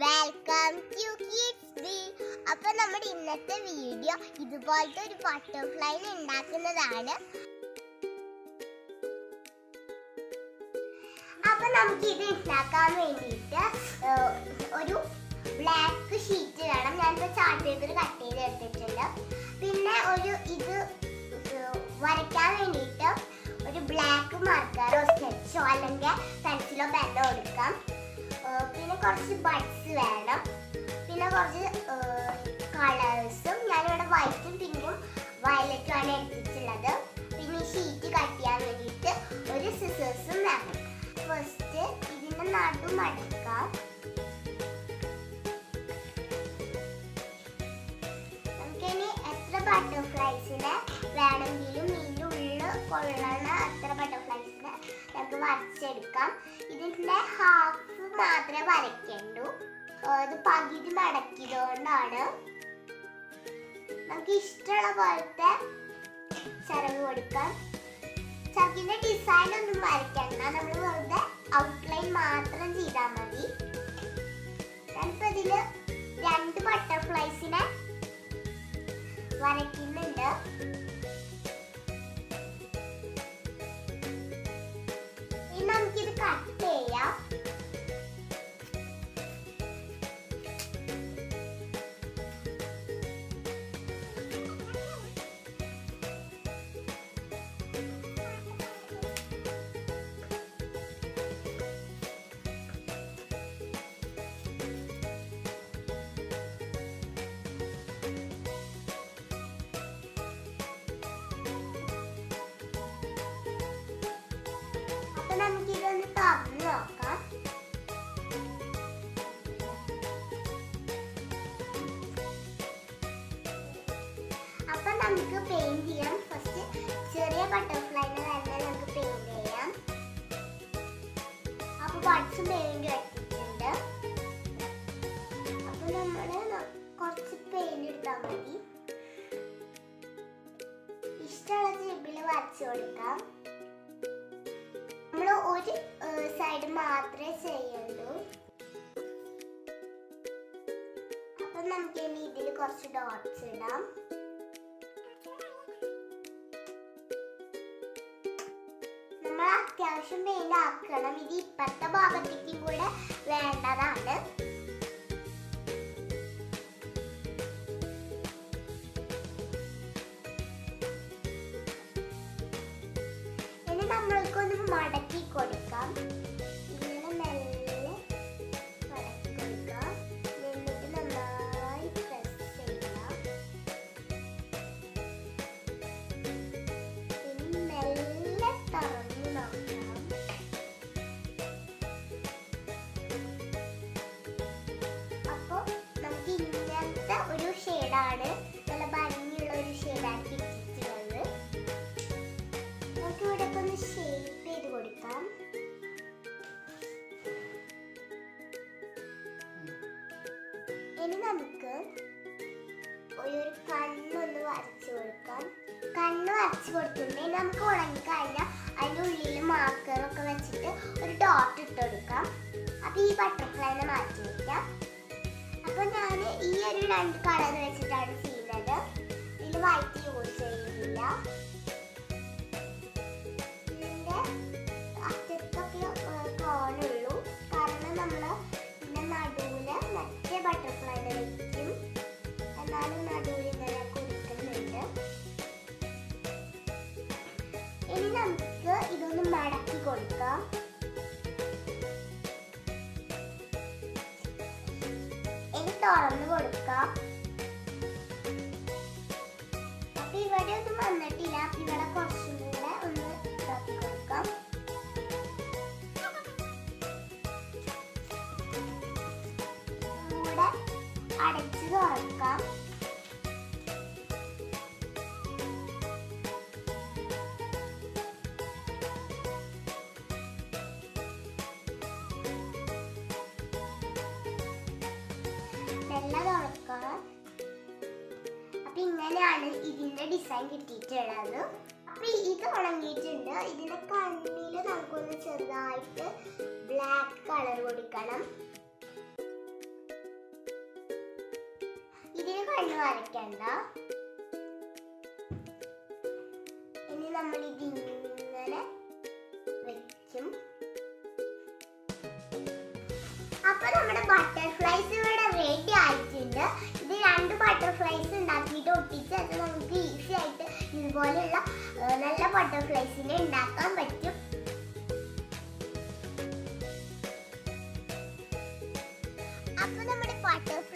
Welcome two kids B അപ്പോൾ നമ്മുടെ ഇന്നത്തെ വീഡിയോ ഇതുപോലത്തെ ഒരു ബട്ടർഫ്ലൈ ഉണ്ടാക്കുന്നതാണ്. അപ്പോൾ നമുക്ക് ഇത് ഉണ്ടാക്കാൻ വേണ്ടിയിട്ട് ഒരു ബ്ലാക്ക് ഷീറ്റ് വേണം. ഞാനിപ്പോൾ ചാർട്ട് പേപ്പർ കട്ട് ചെയ്ത് എടുത്തിട്ടുണ്ട്. പിന്നെ ഒരു ഇത് വരയ്ക്കാൻ വേണ്ടിയിട്ട് ഒരു ബ്ലാക്ക് മാർക്കറോ സ്കെച്ചോ അല്ലെങ്കിൽ പെൻസിലോ പെന്നോ എടുക്കാം. പിന്നെ കുറച്ച് ബഡ്സ് വേണം. പിന്നെ കുറച്ച് കളേഴ്സും ഞാനിവിടെ വൈറ്റും പിങ്കും വയലറ്റും ആണ് എടുത്തിട്ടുള്ളത്. പിന്നെ ഷീറ്റ് കട്ട് ചെയ്യാൻ വേണ്ടിയിട്ട് ഒരു സിസേഴ്സും വേണം. ഫസ്റ്റ് ഇതിന്റെ നടു മടക്കാം. നമുക്കിനി എത്ര ബട്ടർഫ്ലൈസിനെ വേണമെങ്കിലും ഇതിന്റെ ഉള്ളിൽ കൊള്ളണ അത്ര ബട്ടർഫ്ലൈസിനെ നമുക്ക് വരച്ചെടുക്കാം. ഇതിന്റെ ഹാഫ് മാത്രമേ വരയ്ക്കേണ്ടൂ. ഇത് പകുതി മടക്കിയതുകൊണ്ടാണ്. നമുക്ക് ഇഷ്ടമുള്ള പോലത്തെ ചിറക് കൊടുക്കാം. ചക്കിന്റെ ഡിസൈൻ ഒന്നും വരയ്ക്കണ്ട. നമ്മൾ വെറുതെ ഔട്ട്ലൈൻ മാത്രം ചെയ്താൽ മതി. ഞാനിപ്പോ ഇതിൽ രണ്ട് ബട്ടർഫ്ലൈസിനെ വരയ്ക്കുന്നുണ്ട്. നമുക്ക് പെയിന്റ് ചെയ്യാം. ഫസ്റ്റ് ചെറിയ ബട്ടർഫ്ലൈനെ തന്നെ നമുക്ക് പെയിന്റ് ചെയ്യാം. അപ്പൊ കുറച്ച് പെയിന്റ് വെച്ചിട്ടുണ്ട് അപ്പൊ നമ്മൾ കുറച്ച് പെയിന്റ് എടുത്താൽ മതി. ഇഷ്ടമുള്ള ജിബിൽ വരച്ചു കൊടുക്കാം. നമ്മൾ ഒരു സൈഡ് മാത്രമേ ചെയ്യുള്ളൂ. അപ്പൊ നമുക്ക് ഇനി ഇതിൽ കുറച്ച് ഡോട്ട്സ് ഇടാം. അത്യാവശ്യം പെയിന്റ് ആക്കണം ഇത് ഇപ്പത്തെ ഭാഗത്തേക്കും കൂടെ വേണ്ടതാണ്. ഇനി നമുക്ക് ഒരു കണ്ണൊന്ന് വരച്ചു കൊടുക്കാം. കണ്ണ് വരച്ചു കൊടുത്തിട്ടുണ്ടെങ്കിൽ നമുക്ക് ഉണങ്ങി കഴിഞ്ഞാൽ അതിന്റെ ഉള്ളിൽ മാർക്കറൊക്കെ വെച്ചിട്ട് ഒരു ഡോട്ട് ഇട്ട് കൊടുക്കാം. അപ്പോൾ ഈ ബട്ടർഫ്ലൈനെ മാറ്റി വയ്ക്കാം അപ്പോൾ ഞാൻ ഈ ഒരു രണ്ട് കളർ വെച്ചിട്ടാണ് ചെയ്യുന്നത്. ഇതിൽ വൈറ്റ് യൂസ് ചെയ്യുന്നില്ല. കൊടുക്കാം. ഇനി തുറന്നു കൊടുക്കാം. അപ്പൊ ഇവിടെ ഒന്നും വന്നിട്ടില്ല. അപ്പൊ ഇവിടെ കുറച്ചും കൂടെ ഒന്ന് ഇതാക്കി കൊടുക്കാം. കൂടെ അടച്ചു തുറക്കാം. ഡിസൈൻ കിട്ടിയിട്ടുള്ളത് അപ്പൊ ഇത് ഉണങ്ങിയിട്ടുണ്ട്. ഇതിന്റെ കണ്ണിൽ നമുക്കൊന്ന് ചെറുതായിട്ട് ബ്ലാക്ക് കളർ കൊടുക്കണം. ഇതിന് കണ്ണ് വരയ്ക്കണ്ട. ഇനി നമ്മൾ ഇതിങ്ങനെ വെക്കും. അപ്പൊ നമ്മുടെ ബട്ടർഫ്ലൈസ് ഇവിടെ റെഡി ആയിട്ടുണ്ട്. ഇത് രണ്ട് ബട്ടർഫ്ലൈസ് ഉണ്ടാക്കിയിട്ട് ഒട്ടിച്ച് അത് നമുക്ക് ഇതുപോലെയുള്ള നല്ല ബട്ടർഫ്ലൈസിനെ ഉണ്ടാക്കാൻ പറ്റും. അപ്പോൾ നമ്മുടെ ബട്ടർഫ്ലൈ